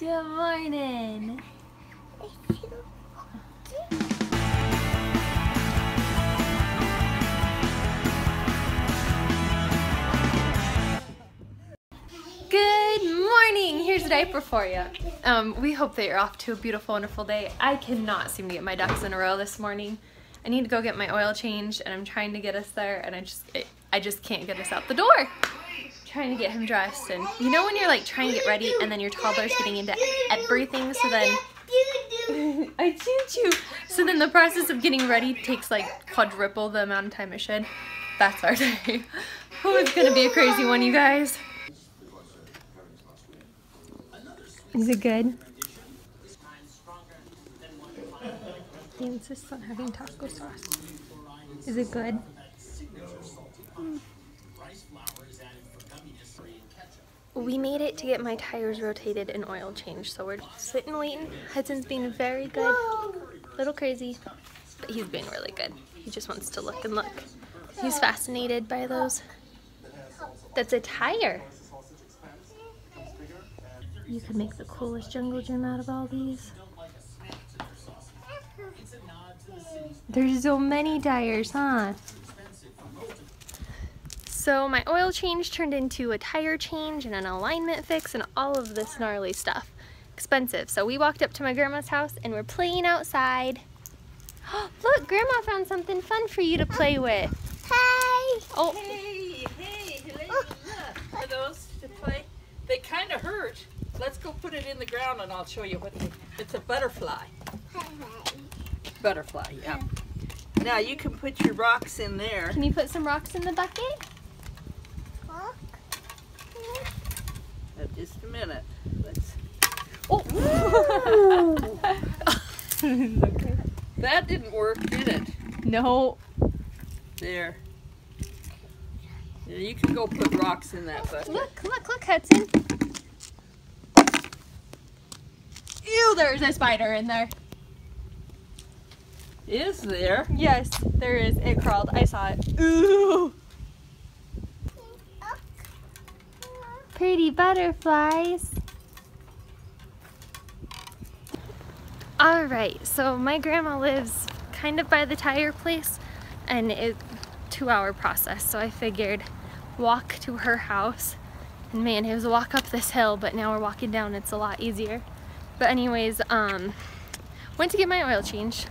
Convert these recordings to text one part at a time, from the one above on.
Good morning. Good morning. Here's a diaper for you. Um, we hope that you're off to a beautiful, wonderful day. I cannot seem to get my ducks in a row this morning. I need to go get my oil changed, and I'm trying to get us there, and I just, I just can't get us out the door. Trying to get him dressed, and you know when you're like trying to get ready, and then your toddler's getting into everything, so then I choo choo. So then the process of getting ready takes like quadruple the amount of time it should. That's our day. oh, it's gonna be a crazy one, you guys. Is it good? He insists on having taco sauce. Is it good? We made it to get my tires rotated and oil changed, so we're sitting waiting. Hudson's being very good. A little crazy, but he's being really good. He just wants to look and look. He's fascinated by those. That's a tire. You could make the coolest jungle gym out of all these. There's so many tires, huh? So my oil change turned into a tire change and an alignment fix and all of this gnarly stuff. Expensive. So we walked up to my grandma's house and we're playing outside. Look, grandma found something fun for you to play with. Hey! Oh, Hey, hey, Helene, oh. look. Are those to play? They kind of hurt. Let's go put it in the ground and I'll show you what they, it's a butterfly. Butterfly, yeah. Now you can put your rocks in there. can you put some rocks in the bucket? Just a minute. Let's. Oh. That didn't work, did it? No. There. Yeah, you can go put rocks in that bucket. Look, look, look, Hudson. Ew, there's a spider in there. Is there? Yes, there is. It crawled. I saw it. Ooh. Pretty butterflies. All right, so my grandma lives kind of by the tire place and it's two hour process. So I figured walk to her house and man, it was a walk up this hill, but now we're walking down. It's a lot easier. But anyways, um, went to get my oil change,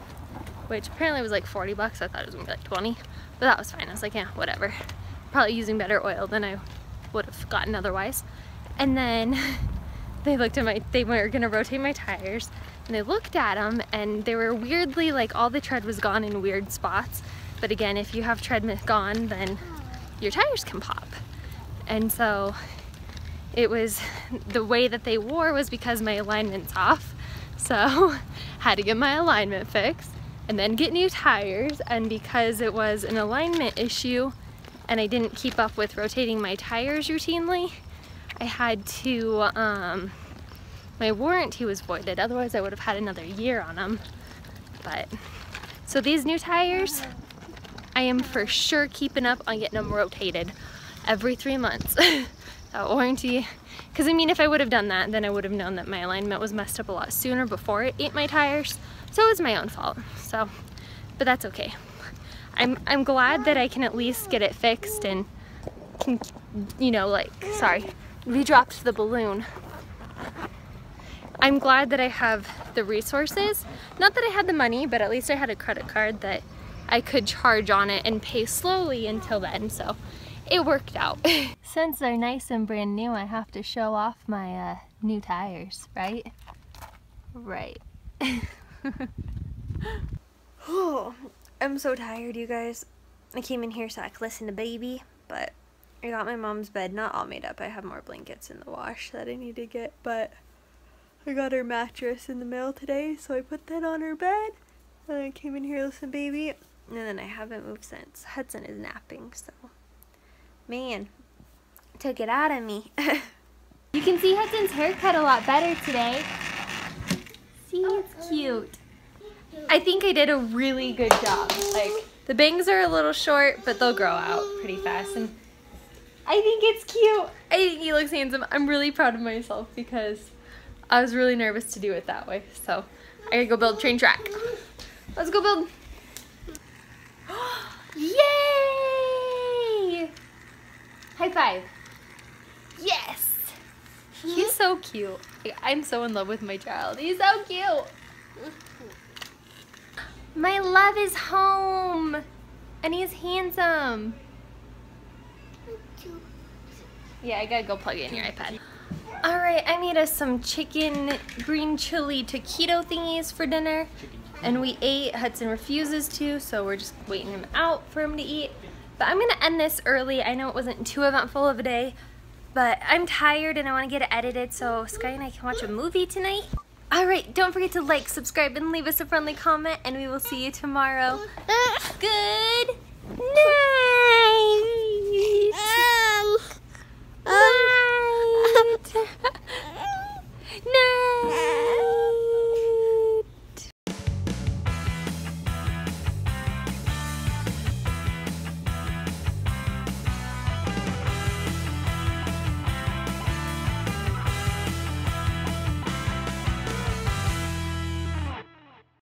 which apparently was like 40 bucks. I thought it was gonna be like 20, but that was fine. I was like, yeah, whatever. Probably using better oil than I would have gotten otherwise. And then they looked at my, they were gonna rotate my tires and they looked at them and they were weirdly like all the tread was gone in weird spots. But again, if you have tread gone, then your tires can pop. And so it was the way that they wore was because my alignment's off. So had to get my alignment fixed and then get new tires. And because it was an alignment issue and I didn't keep up with rotating my tires routinely, I had to, um, my warranty was voided. Otherwise I would have had another year on them. But, so these new tires, I am for sure keeping up on getting them rotated every three months. that warranty, because I mean if I would have done that, then I would have known that my alignment was messed up a lot sooner before it ate my tires. So it was my own fault. So, but that's okay. I'm, I'm glad that I can at least get it fixed and can, you know, like, sorry, we dropped the balloon. I'm glad that I have the resources. Not that I had the money, but at least I had a credit card that I could charge on it and pay slowly until then, so it worked out. Since they're nice and brand new, I have to show off my uh, new tires, right? Right. oh, I'm so tired, you guys. I came in here so I could listen to baby, but I got my mom's bed not all made up. I have more blankets in the wash that I need to get, but I got her mattress in the mail today, so I put that on her bed. And I came in here to listen to baby, and then I haven't moved since. Hudson is napping, so. Man, took it out of me. you can see Hudson's haircut a lot better today. See, it's oh, oh. cute. I think I did a really good job. Like, the bangs are a little short, but they'll grow out pretty fast. And I think it's cute. I think he looks handsome. I'm really proud of myself because I was really nervous to do it that way, so I gotta go build train track. Let's go build. Yay! High five. Yes! He's so cute. I'm so in love with my child. He's so cute. My love is home. And he's handsome. Yeah, I gotta go plug it in your iPad. Alright, I made us some chicken green chili taquito thingies for dinner. And we ate. Hudson refuses to, so we're just waiting him out for him to eat. But I'm gonna end this early. I know it wasn't too eventful of a day, but I'm tired and I wanna get it edited so Sky and I can watch a movie tonight. Alright, don't forget to like, subscribe, and leave us a friendly comment, and we will see you tomorrow. Good night!